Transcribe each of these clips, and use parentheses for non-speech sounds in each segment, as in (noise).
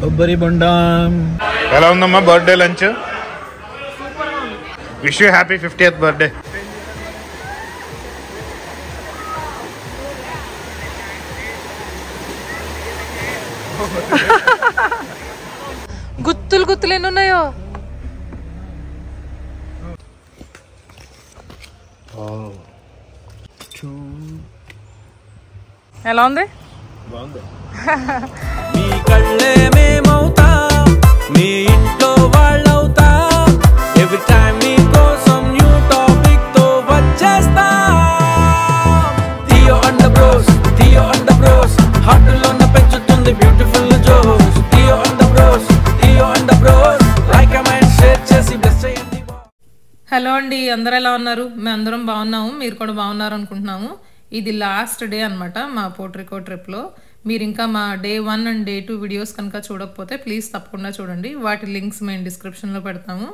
కొబ్బరి బొండం ఎలా ఉందమ్మా birthday lunch wish you happy fiftieth birthday గుత్తులు గుత్తులు ఎన్ని ఉన్నాయో ఎలా ఉంది మీ కళ్ళే మేమవుతాం మీ ఇంట్లో వాళ్ళవుతాం. ఎవ్రీ టైం మీ కోసం న్యూ టాపిక్తో వచ్చేస్తాం. Theo and Bros Theo and Bros హార్ట్లోన పెంచుతుంది beautiful Jose. Theo and Bros Theo and Bros like comment share చేసి బ్లెస్ చేయండి. హలో అండి అందరు ఎలా ఉన్నారు? మేము అందరం బాగున్నాము మీరు కూడా బాగున్నారు అనుకుంటున్నాము ఇది లాస్ట్ డే అనమాట మా పోట్రికో ట్రిప్లో మీరు ఇంకా మా day one and day two videos కనుక చూడకపోతే ప్లీజ్ తప్పకుండా చూడండి. వాటి లింక్స్ మేము డిస్క్రిప్షన్లో పెడతాము.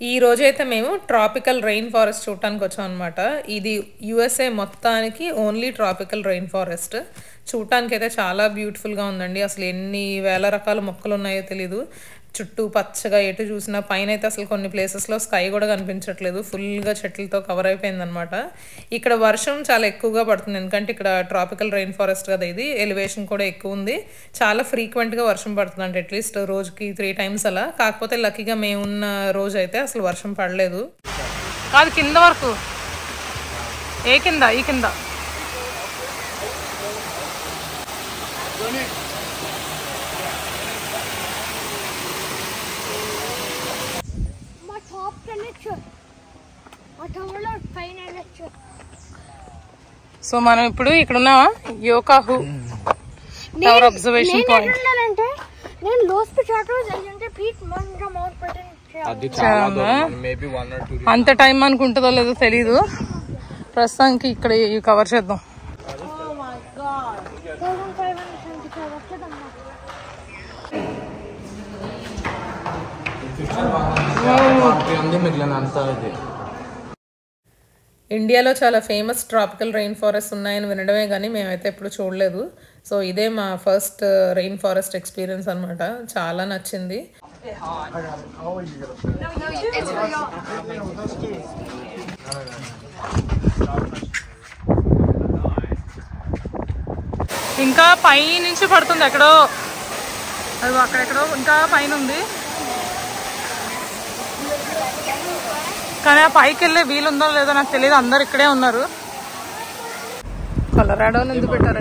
ఈ అయితే మేము ట్రాపికల్ రెయిన్ ఫారెస్ట్ చూడటానికి వచ్చాం అనమాట ఇది యుఎస్ఏ మొత్తానికి ఓన్లీ ట్రాపికల్ రెయిన్ ఫారెస్ట్ చూడటానికి అయితే చాలా బ్యూటిఫుల్గా ఉందండి. అసలు ఎన్ని వేల రకాల మొక్కలు ఉన్నాయో తెలీదు. చుట్టూ పచ్చగా ఎటు చూసినా పైన అయితే అసలు కొన్ని ప్లేసెస్లో స్కై కూడా కనిపించట్లేదు. ఫుల్గా చెట్లతో కవర్ అయిపోయిందనమాట ఇక్కడ వర్షం చాలా ఎక్కువగా పడుతుంది. ఎందుకంటే ఇక్కడ ట్రాపికల్ రెయిన్ ఫారెస్ట్ కదా ఇది. ఎలివేషన్ కూడా ఎక్కువ ఉంది. చాలా ఫ్రీక్వెంట్గా వర్షం పడుతుంది అంటే అట్లీస్ట్ రోజుకి త్రీ టైమ్స్ అలా. కాకపోతే లక్కీగా మేమున్న రోజు అయితే అసలు వర్షం పడలేదు. కాదు కింద వరకు. ఏ కింద? ఈ కింద మా టాప్ వెళ్ళొచ్చు మా టవర్లో పైన వెళ్ళొచ్చు సో మనం ఇప్పుడు ఇక్కడ ఉన్నావా? యోకాహు టవర్ అబ్జర్వేషన్ పాయింట్ అంటే మంగా మౌత్ అంత టైం అనుకుంటుందో లేదో తెలీదు. ప్రస్తుతానికి ఇక్కడ కవర్ చేద్దాం. సెవెంటీ ఫైవ్ వస్తుందమ్మా ఇండియాలో చాలా ఫేమస్ ట్రాపికల్ రెయిన్ ఫారెస్ట్ ఉన్నాయని వినడమే కానీ మేమైతే ఎప్పుడు చూడలేదు. సో ఇదే మా ఫస్ట్ రెయిన్ ఫారెస్ట్ ఎక్స్పీరియన్స్ అనమాట చాలా నచ్చింది. ఇంకా పై నుంచి పడుతుంది ఎక్కడో. అది అక్కడెక్కడో ఇంకా పైన ఉంది కానీ ఆ పైకి వెళ్ళే వీలుందో లేదో నాకు తెలియదు. అందరు ఇక్కడే ఉన్నారు. కలరాడో ఎందుకు పెట్టారు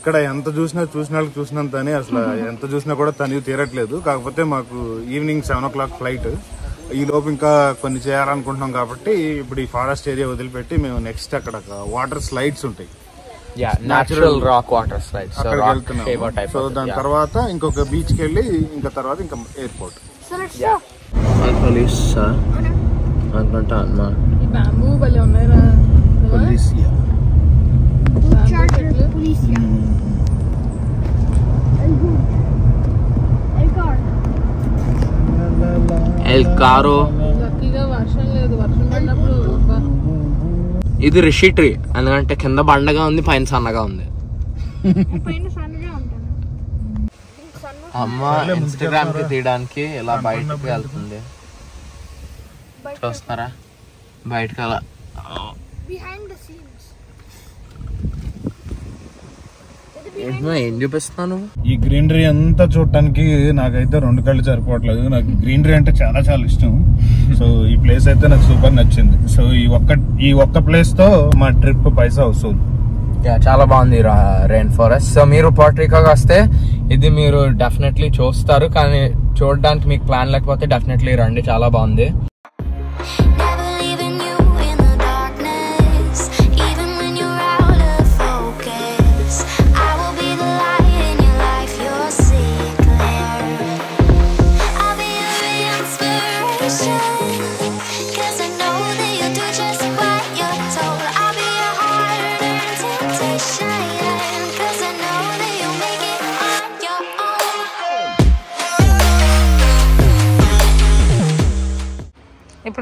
ఇక్కడ ఎంత చూసినా చూసిన వాళ్ళకి చూసినంతనే అసలు ఎంత చూసినా కూడా తనివి తీరట్లేదు. కాకపోతే మాకు evening seven o'clock flight. ఈ లోపు ఇంకా కొన్ని చేయాలనుకుంటున్నాం కాబట్టి ఇప్పుడు ఈ ఫారెస్ట్ ఏరియా వదిలిపెట్టి మేము నెక్స్ట్ అక్కడ వాటర్ స్లైడ్స్ ఉంటాయి. Rock వెళ్తున్నాం shaver type సో దాని. తర్వాత ఇంకొక బీచ్కి వెళ్ళి ఇంకా తర్వాత ఇంకా ఎయిర్పోర్ట్. అనుకుంటా అమ్మా ఎల్ కారో లక్కీగా వర్షం లేదు. వర్షం పడినప్పుడు అబ్బా. ఇది రిషి ట్రీ. ఎందుకంటే కింద బండగా ఉంది పైన సన్నగా ఉంది. అమ్మ ఇన్స్టాగ్రామ్కి తీయడానికి ఇలా బయటకు వెళ్తుంది. చూస్తున్నారా? బయటకు అలా. ఏం చూపిస్తున్నాను ఈ గ్రీనరీ అంతా చూడటానికి నాకైతే రెండు కళ్ళు సరిపోవట్లేదు. నాకు గ్రీనరీ అంటే చాలా చాలా ఇష్టం. సో ఈ ప్లేస్ అయితే నాకు సూపర్ నచ్చింది. సో ఈ ఒక్క ఈ ఒక్క ప్లేస్తో మా ట్రిప్ పైసా వస్తుంది యా చాలా బాగుంది రెయిన్ ఫారెస్ట్ సో మీరు పోర్ట్రికోకి వస్తే ఇది మీరు డెఫినెట్లీ చూస్తారు. కానీ చూడడానికి మీకు ప్లాన్ లేకపోతే డెఫినెట్లీ రండి. చాలా బాగుంది.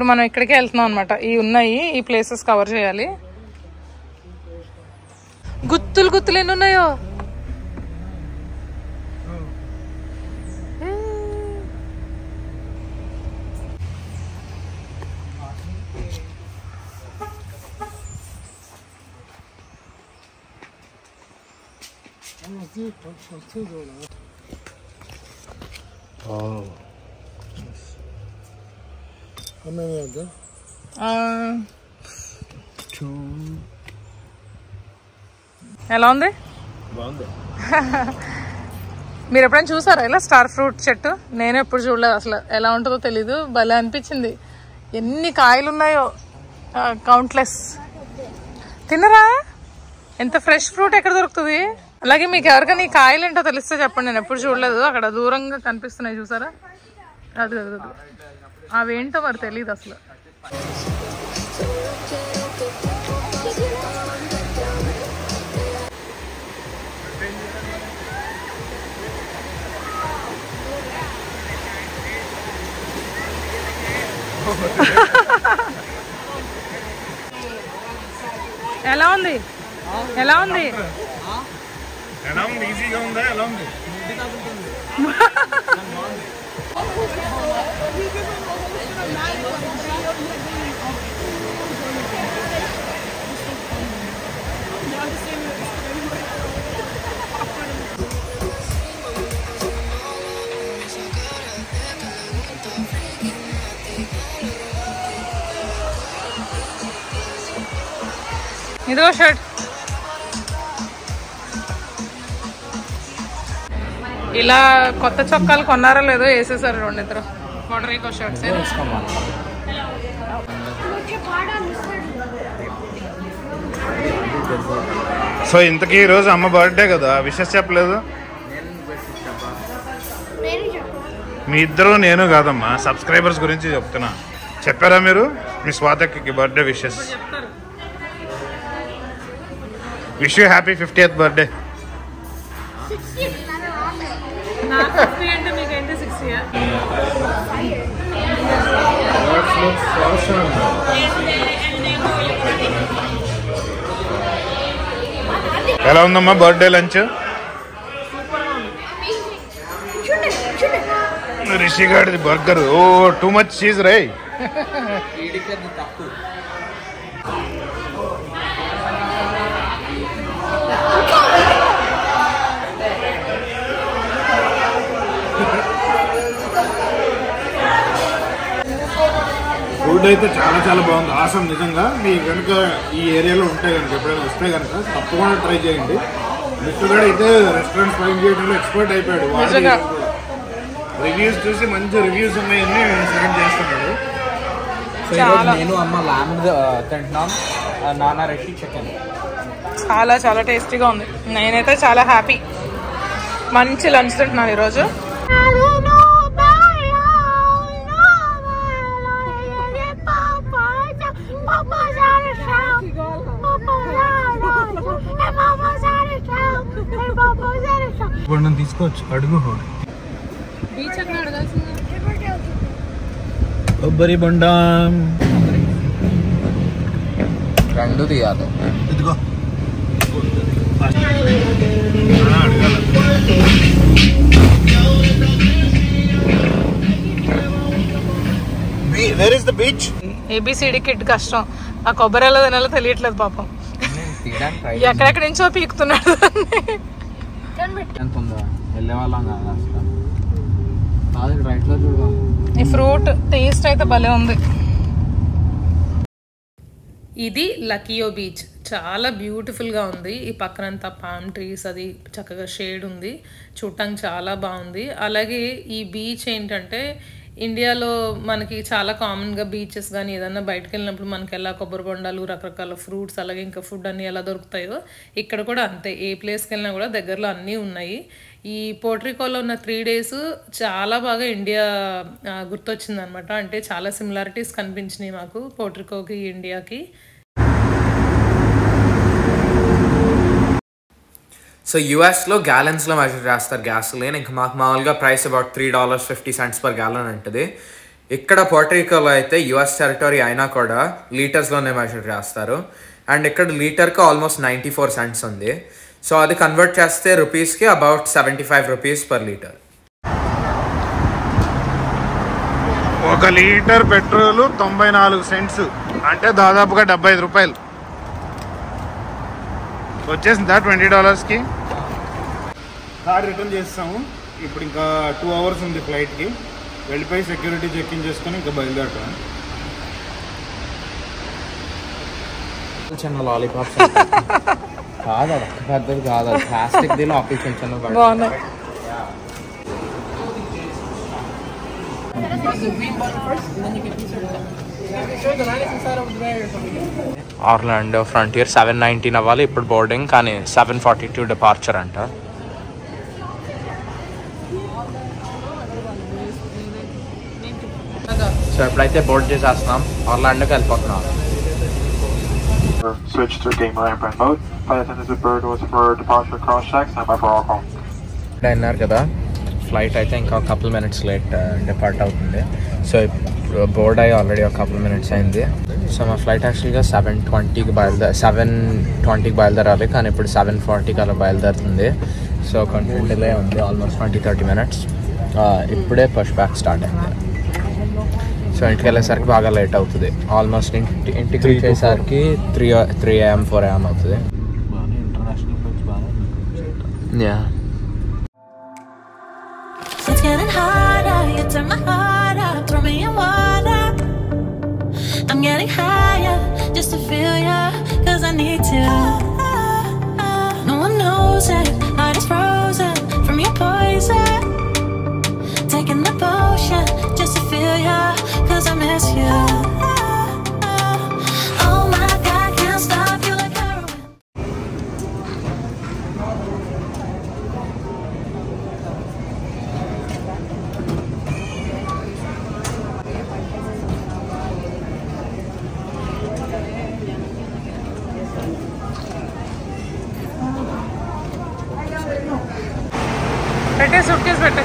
మనం ఇక్కడికే వెళ్తున్నాం అనమాట ఈ ఉన్నాయి ఈ ప్లేసెస్ కవర్ చేయాలి. గుత్తులు గుత్తులు ఎన్ని ఉన్నాయో? ఆ, ఎలా ఉంది? (laughs) మీరు ఎప్పుడైనా చూసారా ఇలా స్టార్ ఫ్రూట్ చెట్టు? నేను ఎప్పుడు చూడలేదు అసలు. ఎలా ఉంటుందో తెలీదు. భలే అనిపించింది. ఎన్ని కాయలు ఉన్నాయో కౌంట్లెస్ తిన్నరా? ఎంత ఫ్రెష్ ఫ్రూట్ ఎక్కడ దొరుకుతుంది? అలాగే మీకు ఎవరికైనా ఈ కాయలు ఏంటో తెలిస్తే చెప్పండి. నేను ఎప్పుడు చూడలేదు. అక్కడ దూరంగా కనిపిస్తున్నాయి. చూసారా? అది అది అది. అవేంటో మరి తెలియదు అసలు. ఎలా ఉంది? ఎలా ఉంది? ఎలా ఉంది? ఈజీగా ఉందా? ఎలా ఉంది? (laughs) ఇదిగో షర్ట్ ఇలా కొత్త చొక్కాలు కొన్నారో లేదో వేసేసారు రెండు Shirts so ఇంతకీ ఈ రోజు అమ్మ బర్త్డే కదా విషెస్ చెప్పలేదు? మీ ఇద్దరు నేను కాదమ్మా సబ్స్క్రైబర్స్ గురించి చెప్తున్నా. చెప్పారా మీరు? మీ స్వాతకి birthday wishes wish you happy fifty eighth birthday ఎలా ఉందమ్మా బర్త్డే లంచ్? రిషిగాడిది burger. Oh too much cheese రై. ఫుడ్ అయితే చాలా చాలా బాగుంది. ఆసం నిజంగా మీ కనుక ఈ ఏరియాలో ఉంటే కనుక ఎప్పుడైనా వస్తే కనుక తప్పకుండా ట్రై చేయండి. మిత్రుడు అయితే రెస్టారెంట్ ఫైన్ చేయడంలో ఎక్స్పర్ట్ అయిపోయాడు. నిజంగా. రివ్యూస్ చూసి మంచి రివ్యూస్ ఉన్నాయని సెకండ్ చేస్తున్నాడు. నేను అమ్మ ల్యామ్ తింటున్నాం. ఆ, నాన్న రెడ్డి చికెన్ చాలా చాలా టేస్టీగా ఉంది. నేనైతే చాలా హ్యాపీ మంచి లంచ్ తింటున్నాను ఈరోజు. ఇప్పుడు తీసుకోవచ్చు అడుగు బీచ్ అక్కడ అడగాల్సింది కొబ్బరి బొండం రెండు తీయాలి ఇదిగో అడగాల where is the beach ABCD kid కష్టం ఆ కొబ్బరి ఎలా తినాలో తెలియట్లేదు పాపం తీయడానికి ట్రై ఎక్కడెక్కడ నుంచో పీకుతున్నాడు ఎంత ఉందో వెళ్ళే వాళ్ళం కాదు అసలు. కాదు రైట్లో చూడదాం. ఈ ఫ్రూట్ టేస్ట్ అయితే భలే ఉంది. ఇది లకియో బీచ్. చాలా బ్యూటిఫుల్గా ఉంది. ఈ పక్కనంతా పామ్ ట్రీస్ అది చక్కగా షేడ్ ఉంది. చూడటానికి చాలా బాగుంది. అలాగే ఈ బీచ్ ఏంటంటే ఇండియాలో మనకి చాలా కామన్గా బీచెస్ కానీ ఏదన్నా బయటకు వెళ్ళినప్పుడు మనకి ఎలా కొబ్బరి బొండాలు రకరకాల ఫ్రూట్స్ అలాగే ఇంకా ఫుడ్ అన్నీ ఎలా దొరుకుతాయో ఇక్కడ కూడా అంతే. ఏ ప్లేస్కి వెళ్ళినా కూడా దగ్గరలో అన్నీ ఉన్నాయి. ఈ పోర్ట్రికోలో ఉన్న త్రీ డేస్ చాలా బాగా ఇండియా గుర్తొచ్చిందనమాట. అంటే చాలా సిమిలారిటీస్ కనిపించినాయి మాకు పోర్ట్రికోకి ఇండియాకి సో యూఎస్లో గ్యాలన్స్లో మెజర్ చేస్తారు గ్యాసోలిన్ ఇంకా మాకు మామూలుగా price about three dollars fifty cents per gallon ఉంటుంది ఇక్కడ పోర్టరికోలో అయితే యుఎస్ టెరిటరీ అయినా కూడా లీటర్స్లోనే మెజర్ చేస్తారు. అండ్ ఇక్కడ లీటర్కి ఆల్మోస్ట్ నైంటీ ఫోర్ సెంట్స్ ఉంది. సో అది కన్వర్ట్ చేస్తే రూపీస్కి about seventy five rupees per litre ఒక లీటర్ పెట్రోల్ తొంభై నాలుగు సెంట్స్ అంటే దాదాపుగా డెబ్బై ఐదు రూపాయలు. వచ్చేసిందా ట్వంటీ డాలర్స్కి కార్ రిటర్న్ చేస్తాము. ఇప్పుడు ఇంకా టూ అవర్స్ ఉంది ఫ్లైట్కి వెళ్ళిపోయి సెక్యూరిటీ చెక్ ఇన్ చేసుకొని ఇంకా బయలుదేరుతాం. చిన్న లాలీపాప్స్ కాదు అది ఒక్క పెద్దది కాదు. అది ప్లాస్టిక్ ది లోపల చిన్న చిన్న బాగున్నాయి. ఆర్లాండో ఫ్రంటియర్ సెవెన్ నైన్టీన్ అవ్వాలి ఇప్పుడు బోర్డింగ్ కానీ సెవెన్ ఫార్టీ టూ డిపార్చర్ అంట. సో ఎప్పుడైతే బోర్డ్ చేసేస్తున్నాం. ఆర్లాండోకి వెళ్ళిపోతున్నాం. Switch to game airplane mode. Flight attendants with bird was for departure cross checks and by for all. ఇక్కడ అన్నారు కదా. ఫ్లైట్ అయితే ఇంకా కపుల్ మినిట్స్ లేట్ డిపార్ట్ అవుతుంది. సో బోర్డ్ అయ్యి ఆల్రెడీ ఒక కపుల్ మినిట్స్ అయింది. సో మా ఫ్లైట్ యాక్చువల్గా సెవెన్ ట్వంటీకి బయలుదేర సెవెన్ ట్వంటీకి బయలుదేరాలి కానీ ఇప్పుడు సెవెన్ ఫార్టీకి అలా బయలుదేరుతుంది. సో కొంచెం డిలే ఉంది ఆల్మోస్ట్ ట్వంటీ థర్టీ మినిట్స్ ఇప్పుడే పుష్ బ్యాక్ స్టార్ట్ అయింది. సో ఇంటికి వెళ్ళేసరికి బాగా లేట్ అవుతుంది. ఆల్మోస్ట్ ఇంటి ఇంటికి రీచ్ అయ్యేసరికి three three AM four AM అవుతుంది. Yeah It's getting harder, you turn my heart I'm getting higher పెట్టే.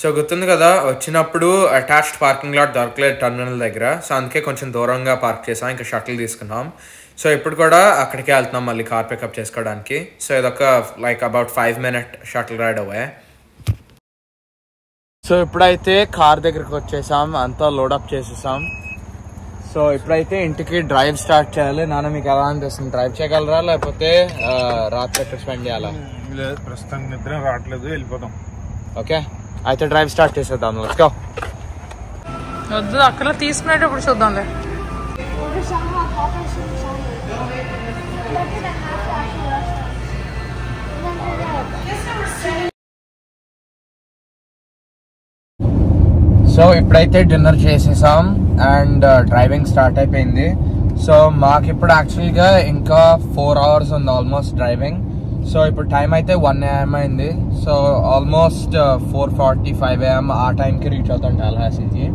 సో గుర్తుంది కదా వచ్చినప్పుడు అటాచ్డ్ పార్కింగ్ లాట్ దొరకలేదు టర్మినల్ దగ్గర. సో అందుకే కొంచెం దూరంగా పార్క్ చేసాం ఇంకా షటిల్ తీసుకున్నాం. సో ఇప్పుడు కూడా అక్కడికే వెళ్తున్నాం మళ్ళీ కార్ పికప్ చేసుకోవడానికి. సో ఇదొక like about five minute shuttle ride away so ఇప్పుడైతే కార్ దగ్గరికి వచ్చేసాం అంతా లోడప్ చేసేసాం. సో ఇప్పుడైతే ఇంటికి డ్రైవ్ స్టార్ట్ చేయాలి. నాన్న మీకు ఎలా అనిపిస్తుంది? డ్రైవ్ చేయగలరా? లేకపోతే ఆ, రాత్రి ఎక్కడ స్పెండ్ చేయాలా? లేదు ప్రస్తుతానికి నిద్ర రావట్లేదు వెళ్ళిపోతాం. ఓకే. అయితే డ్రైవ్ స్టార్ట్ చేసేద్దాం. లెట్స్ గో వద్దు అక్కడ తీసుకునేటప్పుడు చూద్దాంలే. సో ఇప్పుడైతే డిన్నర్ చేసేసాం అండ్ డ్రైవింగ్ స్టార్ట్ అయిపోయింది. సో మాకు ఇప్పుడు యాక్చువల్గా ఇంకా ఫోర్ అవర్స్ ఉంది ఆల్మోస్ట్ డ్రైవింగ్ సో ఇప్పుడు టైం అయితే వన్ ఏఎం అయింది. So almost four forty five AM ఆ టైంకి రీచ్ అవుతాం డల్హాసీకి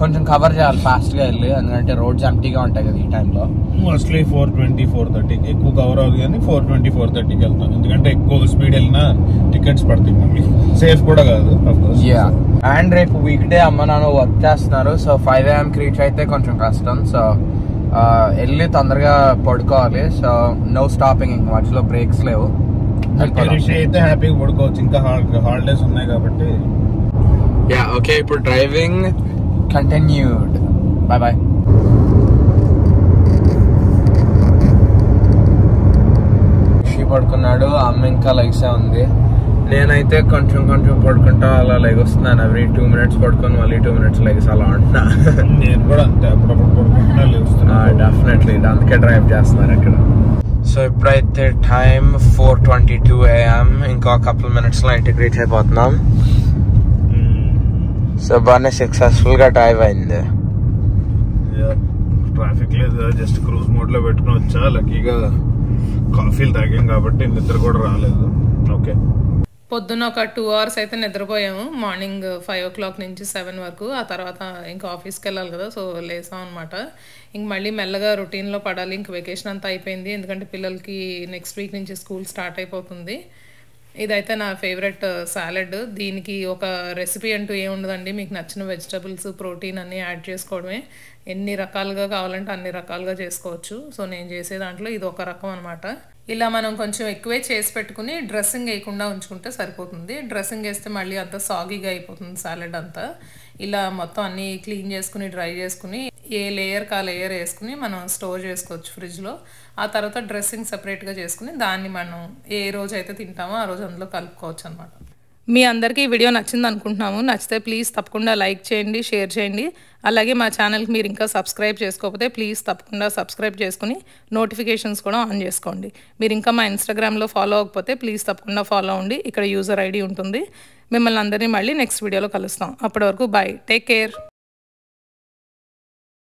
కొంచెం కవర్ చేయాలి ఫాస్ట్గా వెళ్ళి. ఎందుకంటే రోడ్స్ ఎంటీగా ఉంటాయి కదా ఈ టైంలో మోస్ట్లీ ఫోర్ ట్వంటీ ఫోర్ థర్టీకి ఎక్కువ కవర్ అవుతుంది కానీ ఫోర్ ట్వంటీ ఫోర్ థర్టీకి వెళ్తాం. ఎందుకంటే ఎక్కువ స్పీడ్ వెళ్ళినా టికెట్స్ పడతాయి మళ్ళీ. సేఫ్ కూడా కాదు. యా అండ్ రేపు వీక్ డే అమ్మ నాన్న వర్క్ చేస్తున్నారు సో ఫైవ్ ఏఎంకి రీచ్ అయితే కొంచెం కష్టం. సో వెళ్ళి తొందరగా పడుకోవాలి. సో నో స్టాపింగ్ ఇంక మధ్యలో బ్రేక్స్ లేవు. అయితే హ్యాపీగా పడుకోవచ్చు ఇంకా హాలిడేస్ ఉన్నాయి కాబట్టి. యా ఓకే ఇప్పుడు driving continued bye bye Rishi పడుకున్నాడు అమ్మ ఇంకా లైక్సే ఉంది. నేనైతే కొంచెం కొంచెం పడుకుంటా అలా లెగొస్తున్నాను. ఎవ్రీ టూ మినిట్స్ పడుకొని మళ్ళీ టూ మినిట్స్ లెగ్స్ అలా అంటున్నా నేను కూడా అంతే అప్పుడప్పుడు పడుకుంటున్నా (laughs) లేస్తున్నా డెఫినెట్లీ అందుకే డ్రైవ్ చేస్తున్నారు ఇక్కడ. సో ఇప్పుడైతే time four twenty two AM ఇంకో కపుల్ మినిట్స్లో ఇంటికి రీచ్ అయిపోతున్నాం సో బాగానే సక్సెస్ఫుల్గా డ్రైవ్ అయింది ట్రాఫిక్ లేదు జస్ట్ క్రూజ్ మోడ్లో పెట్టుకుని వచ్చా లక్కీగా కాఫీలు తాగాం కాబట్టి నిద్ర కూడా రాలేదు ఓకే పొద్దున్న ఒక టూ అవర్స్ అయితే నిద్రపోయాము. మార్నింగ్ ఫైవ్ ఓ క్లాక్ నుంచి సెవెన్ వరకు. ఆ తర్వాత ఇంకా ఆఫీస్కి వెళ్ళాలి కదా సో లేసాం అనమాట ఇంక మళ్ళీ మెల్లగా రొటీన్లో పడాలి. ఇంక వెకేషన్ అంతా అయిపోయింది. ఎందుకంటే పిల్లలకి నెక్స్ట్ వీక్ నుంచి స్కూల్ స్టార్ట్ అయిపోతుంది. ఇదైతే నా ఫేవరెట్ సాలెడ్ uh, దీనికి ఒక రెసిపీ అంటూ ఏముండదండి. మీకు నచ్చిన వెజిటబుల్స్ ప్రోటీన్ అన్నీ యాడ్ చేసుకోవడమే. ఎన్ని రకాలుగా కావాలంటే అన్ని రకాలుగా చేసుకోవచ్చు. సో నేను చేసే దాంట్లో ఇది ఒక రకం అనమాట ఇలా మనం కొంచెం ఎక్కువే చేసి పెట్టుకుని డ్రెస్సింగ్ వేయకుండా ఉంచుకుంటే సరిపోతుంది. డ్రెస్సింగ్ వేస్తే మళ్ళీ అంతా సాగీగా అయిపోతుంది సాలెడ్ అంతా. ఇలా మొత్తం అన్నీ క్లీన్ చేసుకుని డ్రై చేసుకుని ఏ లేయర్ కా లేయర్ వేసుకుని మనం స్టోర్ చేసుకోవచ్చు ఫ్రిడ్జ్లో. ఆ తర్వాత డ్రెస్సింగ్ సపరేట్గా చేసుకుని దాన్ని మనం ఏ రోజు అయితే తింటామో ఆ రోజు అందులో కలుపుకోవచ్చు అనమాట మీ అందరికీ ఈ వీడియో నచ్చింది అనుకుంటున్నాము. నచ్చితే ప్లీజ్ తప్పకుండా లైక్ చేయండి షేర్ చేయండి. అలాగే మా ఛానల్కి మీరు ఇంకా సబ్స్క్రైబ్ చేసుకోకపోతే ప్లీజ్ తప్పకుండా సబ్స్క్రైబ్ చేసుకుని నోటిఫికేషన్స్ కూడా ఆన్ చేసుకోండి. మీరు ఇంకా మా ఇన్స్టాగ్రామ్లో ఫాలో అవ్వకపోతే ప్లీజ్ తప్పకుండా ఫాలో అవ్వండి. ఇక్కడ యూజర్ ఐడి ఉంటుంది. మిమ్మల్ని అందరినీ మళ్ళీ నెక్స్ట్ వీడియోలో కలుస్తాం. అప్పటి వరకు బాయ్ టేక్ కేర్